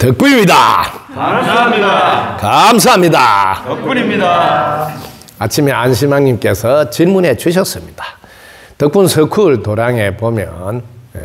덕분입니다. 감사합니다. 감사합니다. 덕분입니다. 아침에 안시망님께서 질문해 주셨습니다. 덕분 서쿨 도량에 보면 예,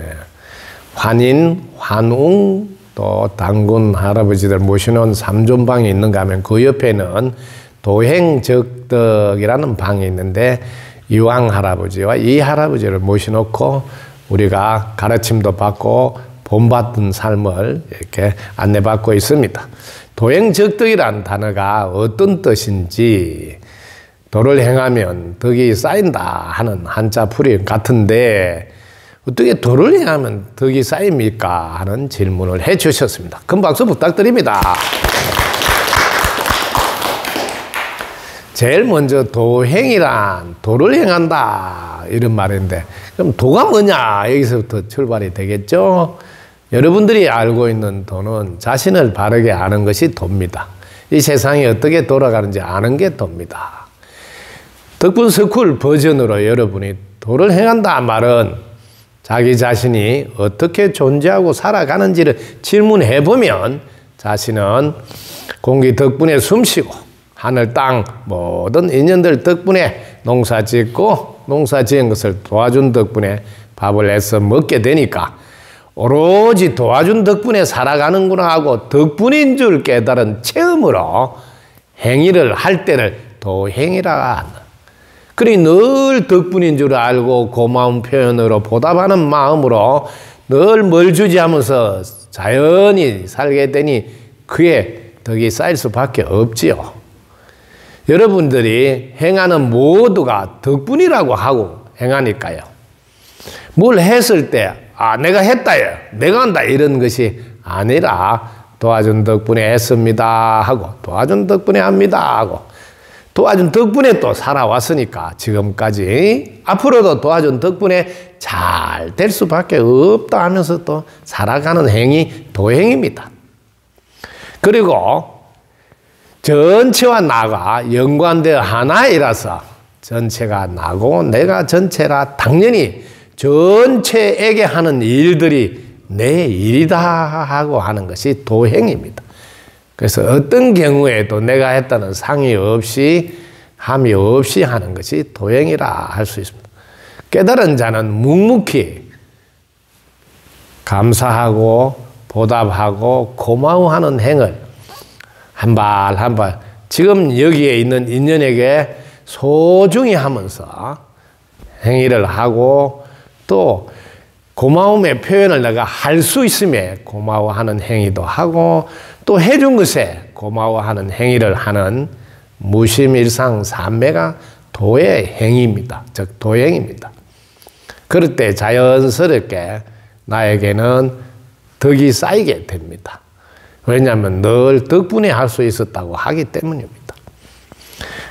환인, 환웅, 또 당군 할아버지들 모시는 삼존방이 있는가 하면 그 옆에는 도행적덕이라는 방이 있는데 이왕 할아버지와 이 할아버지를 모셔놓고 우리가 가르침도 받고 본받은 삶을 이렇게 안내받고 있습니다. 도행적덕이란 단어가 어떤 뜻인지 도를 행하면 덕이 쌓인다 하는 한자 풀이 같은데 어떻게 도를 행하면 덕이 쌓입니까? 하는 질문을 해 주셨습니다. 큰 박수 부탁드립니다. 제일 먼저 도행이란 도를 행한다 이런 말인데 그럼 도가 뭐냐 여기서부터 출발이 되겠죠. 여러분들이 알고 있는 도는 자신을 바르게 아는 것이 도입니다. 이 세상이 어떻게 돌아가는지 아는 게 도입니다. 덕분 스쿨 버전으로 여러분이 도를 행한다 말은 자기 자신이 어떻게 존재하고 살아가는지를 질문해 보면 자신은 공기 덕분에 숨쉬고 하늘 땅 모든 인연들 덕분에 농사 짓고 농사 지은 것을 도와준 덕분에 밥을 해서 먹게 되니까 오로지 도와준 덕분에 살아가는구나 하고 덕분인 줄 깨달은 체험으로 행위를 할 때를 도행이라 한다. 그리 늘 덕분인 줄 알고 고마운 표현으로 보답하는 마음으로 늘 멀주지 하면서 자연히 살게 되니 그의 덕이 쌓일 수밖에 없지요. 여러분들이 행하는 모두가 덕분이라고 하고 행하니까요. 뭘 했을 때, 아, 내가 했다요. 내가 한다. 이런 것이 아니라 도와준 덕분에 했습니다. 하고 도와준 덕분에 합니다. 하고 도와준 덕분에 또 살아왔으니까 지금까지 앞으로도 도와준 덕분에 잘 될 수밖에 없다 하면서 또 살아가는 행위 도행입니다. 그리고 전체와 나가 연관되어 하나이라서 전체가 나고 내가 전체라 당연히 전체에게 하는 일들이 내 일이다 하고 하는 것이 도행입니다. 그래서 어떤 경우에도 내가 했다는 상의 없이 함이 없이 하는 것이 도행이라 할 수 있습니다. 깨달은 자는 묵묵히 감사하고 보답하고 고마워하는 행을 한 발 한 발 지금 여기에 있는 인연에게 소중히 하면서 행위를 하고 또 고마움의 표현을 내가 할 수 있음에 고마워하는 행위도 하고 또 해준 것에 고마워하는 행위를 하는 무심일상 삼매가 도의 행위입니다. 즉 도행입니다. 그럴 때 자연스럽게 나에게는 덕이 쌓이게 됩니다. 왜냐하면 늘 덕분에 할 수 있었다고 하기 때문입니다.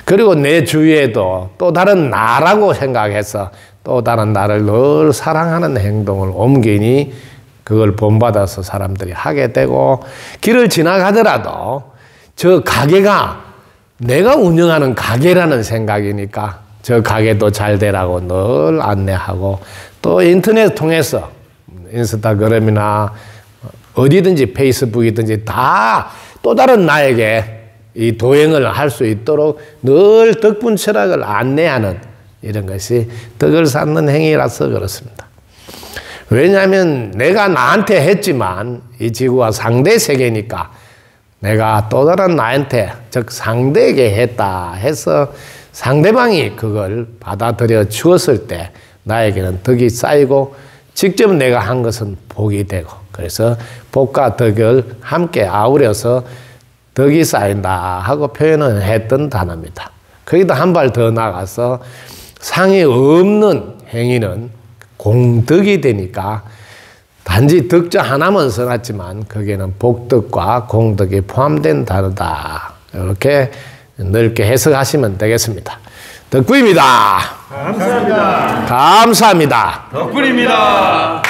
그리고 내 주위에도 또 다른 나라고 생각해서 또 다른 나를 늘 사랑하는 행동을 옮기니 그걸 본받아서 사람들이 하게 되고 길을 지나가더라도 저 가게가 내가 운영하는 가게라는 생각이니까 저 가게도 잘 되라고 늘 안내하고 또 인터넷 통해서 인스타그램이나 어디든지 페이스북이든지 다 또 다른 나에게 이 도행을 할 수 있도록 늘 덕분 철학을 안내하는 이런 것이 덕을 쌓는 행위라서 그렇습니다. 왜냐하면 내가 나한테 했지만 이 지구가 상대 세계니까 내가 또 다른 나한테 즉 상대에게 했다 해서 상대방이 그걸 받아들여 주었을 때 나에게는 덕이 쌓이고 직접 내가 한 것은 복이 되고 그래서 복과 덕을 함께 아우려서 덕이 쌓인다 하고 표현을 했던 단어입니다. 거기도 한발 더 나가서 상이 없는 행위는 공덕이 되니까 단지 덕자 하나만 써놨지만 거기에는 복덕과 공덕이 포함된 단어다. 이렇게 넓게 해석하시면 되겠습니다. 덕구입니다. 감사합니다. 감사합니다. 덕분입니다.